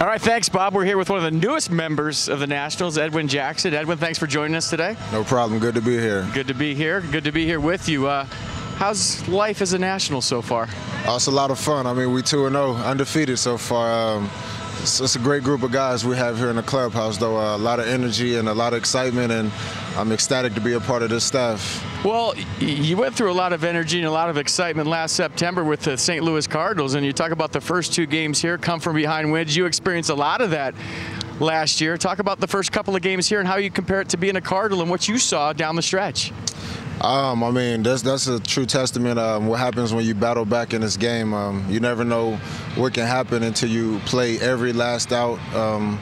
All right, thanks, Bob. We're here with one of the newest members of the Nationals, Edwin Jackson. Edwin, thanks for joining us today. No problem. Good to be here. Good to be here. Good to be here with you. Uh, how's life as a National so far? Oh, it's a lot of fun. I mean, we 2 0, undefeated so far. Um, it's, it's, a great group of guys we have here in the clubhouse, though. Uh, a lot of energy and a lot of excitement, and I'm ecstatic to be a part of this staff. Well, you went through a lot of energy and a lot of excitement last September with the St. Louis Cardinals, and you talk about the first two games here, come from behind wins. You experienced a lot of that last year. Talk about the first couple of games here and how you compare it to being a Cardinal and what you saw down the stretch. Um, I mean, that's that's a true testament. Um, what happens when you battle back in this game? Um, you never know what can happen until you play every last out um,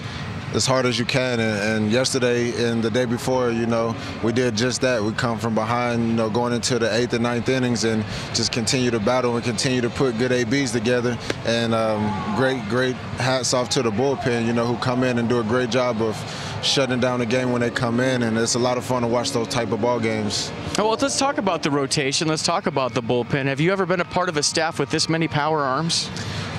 as hard as you can. And, and, yesterday and the day before, you know, we did just that. We come from behind, you know, going into the eighth and ninth innings and just continue to battle and continue to put good ABs together. And um, great, great hats off to the bullpen, you know, who come in and do a great job of shutting down the game when they come in. And it's a lot of fun to watch those type of ball games. Well, let's talk about the rotation. Let's talk about the bullpen. Have you ever been a part of a staff with this many power arms?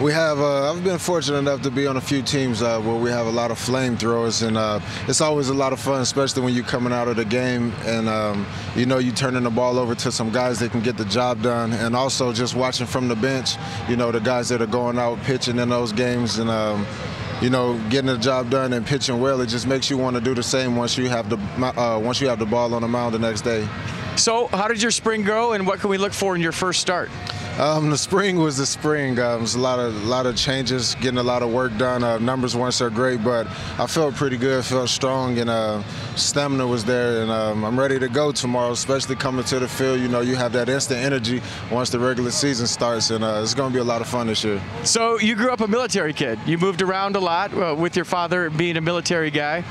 We have. Uh, I've been fortunate enough to be on a few teams uh, where we have a lot of flamethrowers, and uh, it's always a lot of fun, especially when you're coming out of the game and um, you know you're turning the ball over to some guys that can get the job done, and also just watching from the bench, you know the guys that are going out pitching in those games and. Um, you know, getting the job done and pitching well, it just makes you want to do the same once you have the uh, once you have the ball on the mound the next day. So, how did your spring go, and what can we look for in your first start? Um, the spring was the spring. Um, was a lot of lot of changes, getting a lot of work done. Uh, numbers weren't so great, but I felt pretty good, felt strong, and uh, stamina was there. And um, I'm ready to go tomorrow, especially coming to the field. You know, you have that instant energy once the regular season starts, and uh, it's going to be a lot of fun this year. So you grew up a military kid. You moved around a lot uh, with your father being a military guy.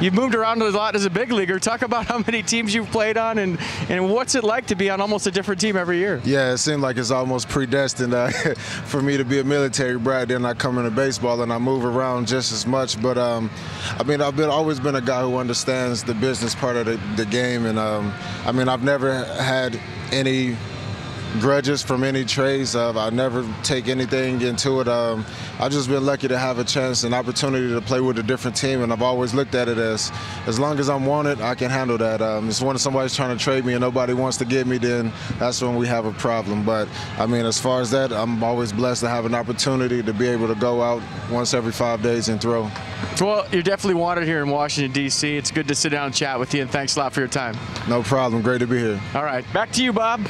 You've moved around a lot as a big leaguer. Talk about how many teams you've played on and, and what's it like to be on almost a different team every year? Yeah, it seemed like it's almost predestined uh, for me to be a military brat. Then I come into baseball and I move around just as much. But um, I mean, I've been always been a guy who understands the business part of the, the game. And um, I mean, I've never had any grudges from any trades. Uh, I never take anything into it. Um, I've just been lucky to have a chance and opportunity to play with a different team, and I've always looked at it as as long as I'm wanted, I can handle that. Um, it's when somebody's trying to trade me and nobody wants to get me, then that's when we have a problem. But I mean, as far as that, I'm always blessed to have an opportunity to be able to go out once every five days and throw. Well, you're definitely wanted here in Washington, D.C. It's good to sit down and chat with you, and thanks a lot for your time. No problem. Great to be here. All right. Back to you, Bob.